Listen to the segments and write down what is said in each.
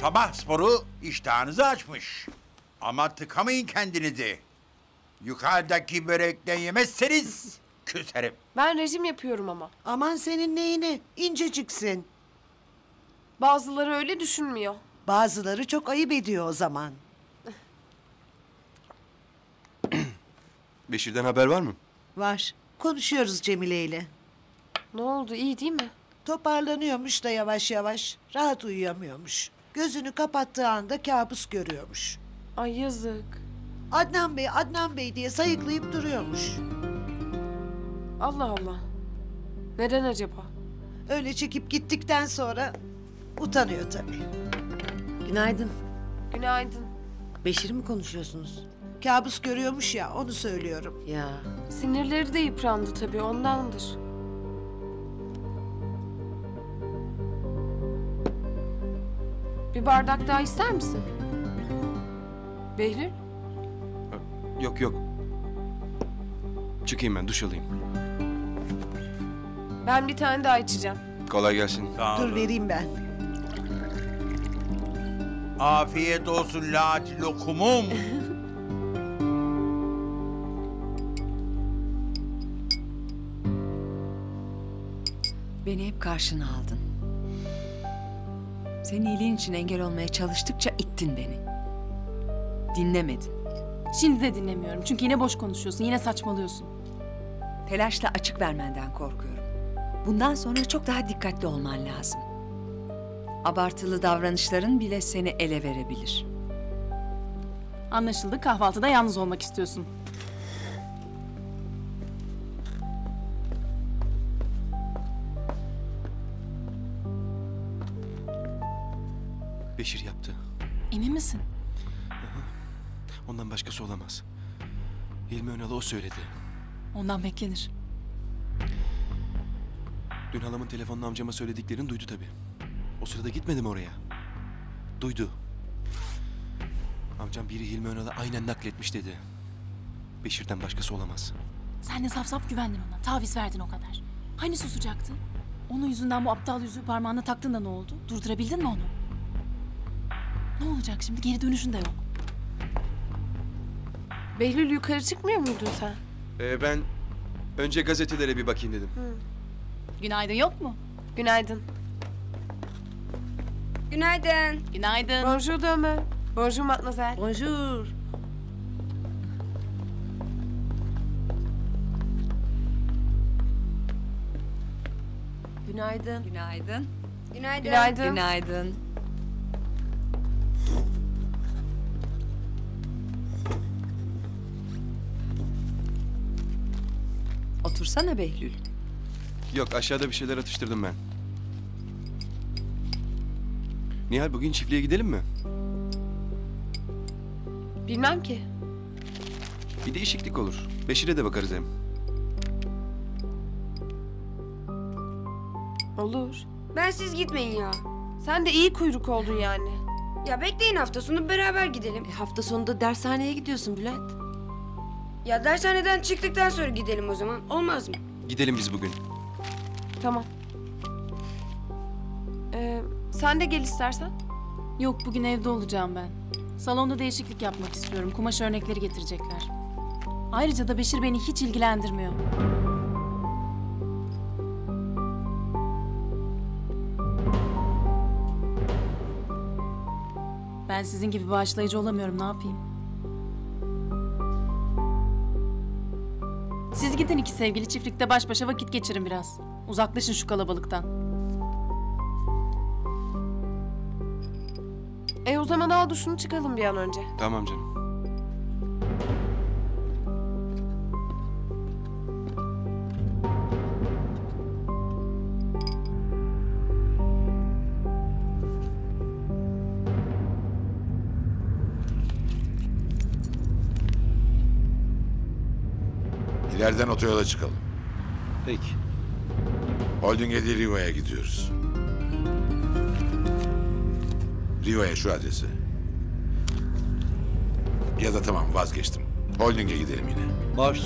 Sabah sporu iştahınızı açmış. Ama tıkamayın kendinizi. Yukarıdaki börekten yemezseniz küserim. Ben rejim yapıyorum ama. Aman senin neyine? İnceciksin. Bazıları öyle düşünmüyor. Bazıları çok ayıp ediyor o zaman. Beşir'den haber var mı? Var. Konuşuyoruz Cemile ile. Ne oldu iyi değil mi? Toparlanıyormuş da yavaş yavaş. Rahat uyuyamıyormuş. Gözünü kapattığı anda kabus görüyormuş. Ay yazık. Adnan Bey, Adnan Bey diye sayıklayıp duruyormuş. Allah Allah. Neden acaba? Öyle çekip gittikten sonra utanıyor tabii. Günaydın. Günaydın. Beşir'i mi konuşuyorsunuz? Kabus görüyormuş ya onu söylüyorum. Ya Sinirleri de yıprandı tabii ondandır. Bir bardak daha ister misin? Behlül? Yok yok. Çıkayım ben duş alayım. Ben bir tane daha içeceğim. Kolay gelsin. Sağ Dur olun. vereyim ben. Afiyet olsun laati lokumum. Beni hep karşına aldın. Senin iyiliğin için engel olmaya çalıştıkça ittin beni. Dinlemedin. Şimdi de dinlemiyorum. Çünkü yine boş konuşuyorsun. Yine saçmalıyorsun. Telaşla açık vermenden korkuyorum. Bundan sonra çok daha dikkatli olman lazım. Abartılı davranışların bile seni ele verebilir. Anlaşıldı. Kahvaltıda yalnız olmak istiyorsun. Beşir yaptı. Emin misin? Ondan başkası olamaz. Hilmi Önal'a o söyledi. Ondan beklenir. Dün halamın telefonla amcama söylediklerini duydu tabii. O sırada gitmedim oraya. Duydu. Amcam biri Hilmi Önal'a aynen nakletmiş dedi. Beşir'den başkası olamaz. Sen de saf saf güvendin ona. Taviz verdin o kadar. Hani susacaktın? Onun yüzünden bu aptal yüzüğü parmağına taktın da ne oldu? Durdurabildin mi onu? Ne olacak şimdi? Geri dönüşün de yok. Behlül yukarı çıkmıyor muydun sen? Ee, ben önce gazetelere bir bakayım dedim. Günaydın yok mu? Günaydın. Günaydın. Günaydın. Bonjour deme. Bonjour mademoiselle. bonjour. Günaydın. Günaydın. Günaydın. Günaydın. Günaydın. Otursana Behlül. Yok aşağıda bir şeyler atıştırdım ben. Nihal bugün çiftliğe gidelim mi? Bilmem ki. Bir değişiklik olur. Beşir'e de bakarız hem. Olur. Ben siz gitmeyin ya. Sen de iyi kuyruk oldun yani. Ya bekleyin hafta sonu beraber gidelim. E, hafta sonunda dershaneye gidiyorsun Bülent. Ya dershaneden çıktıktan sonra gidelim o zaman. Olmaz mı? Gidelim biz bugün. Tamam. Ee, sen de gel istersen. Yok bugün evde olacağım ben. Salonda değişiklik yapmak istiyorum. Kumaş örnekleri getirecekler. Ayrıca da Beşir beni hiç ilgilendirmiyor. Ben sizin gibi bağışlayıcı olamıyorum. Ne yapayım? Siz gidin iki sevgili çiftlikte baş başa vakit geçirin biraz. Uzaklaşın şu kalabalıktan. E o zaman al duşunu çıkalım bir an önce. Tamam canım. İleriden otoyola çıkalım. Peki. Holding'e değil Riva'ya gidiyoruz. Riva'ya şu adrese. Ya da tamam vazgeçtim. Holding'e gidelim yine. Baş.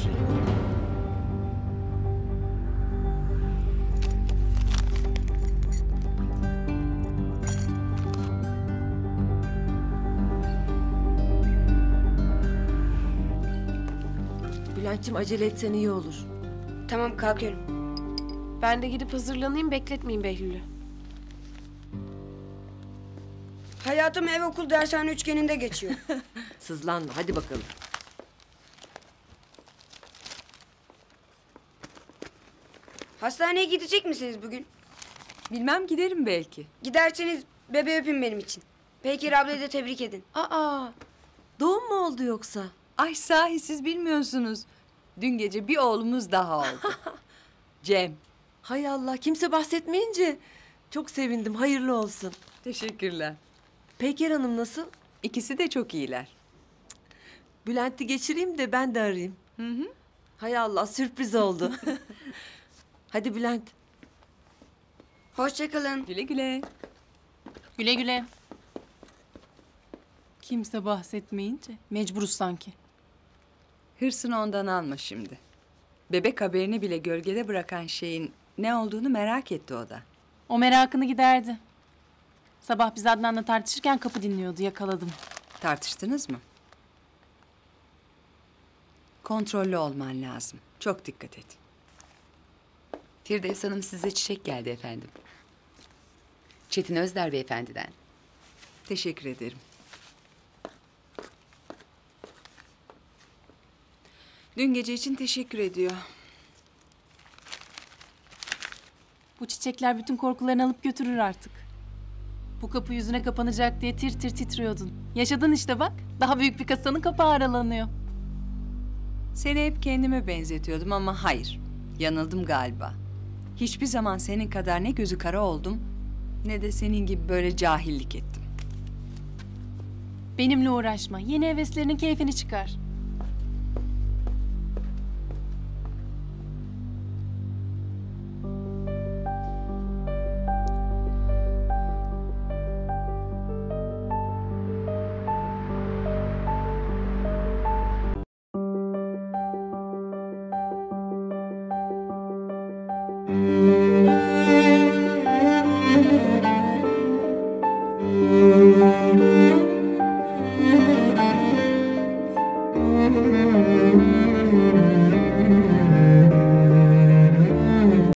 Bülent'ciğim acele etsen iyi olur. Tamam kalkıyorum. Ben de gidip hazırlanayım bekletmeyin Behlül'ü. Hayatım ev okul dershane üçgeninde geçiyor. Sızlanma hadi bakalım. Hastaneye gidecek misiniz bugün? Bilmem giderim belki. Giderseniz bebe öpün benim için. Peyker ablayı da tebrik edin. Aa doğum mu oldu yoksa? Ay sahi siz bilmiyorsunuz. Dün gece bir oğlumuz daha oldu. Cem. Hay Allah kimse bahsetmeyince çok sevindim hayırlı olsun. Teşekkürler. Peyker Hanım nasıl? İkisi de çok iyiler. Bülent'i geçireyim de ben de arayayım. Hı hı. Hay Allah sürpriz oldu. hadi Bülent. Hoşçakalın. Güle güle. Güle güle. Kimse bahsetmeyince mecburuz sanki. Hırsını ondan alma şimdi. Bebek haberini bile gölgede bırakan şeyin ne olduğunu merak etti o da. O merakını giderdi. Sabah biz Adnan'la tartışırken kapı dinliyordu yakaladım. Tartıştınız mı? Kontrollü olman lazım. Çok dikkat et. Firdevs Hanım size çiçek geldi efendim. Çetin Özder beyefendiden. Teşekkür ederim. Dün gece için teşekkür ediyor. Bu çiçekler bütün korkularını alıp götürür artık. Bu kapı yüzüne kapanacak diye tir tir titriyordun. Yaşadın işte bak. Daha büyük bir kasanın kapağı aralanıyor. Seni hep kendime benzetiyordum ama hayır. Yanıldım galiba. Hiçbir zaman senin kadar ne gözü kara oldum ne de senin gibi böyle cahillik ettim. Benimle uğraşma. Yeni heveslerinin keyfini çıkar.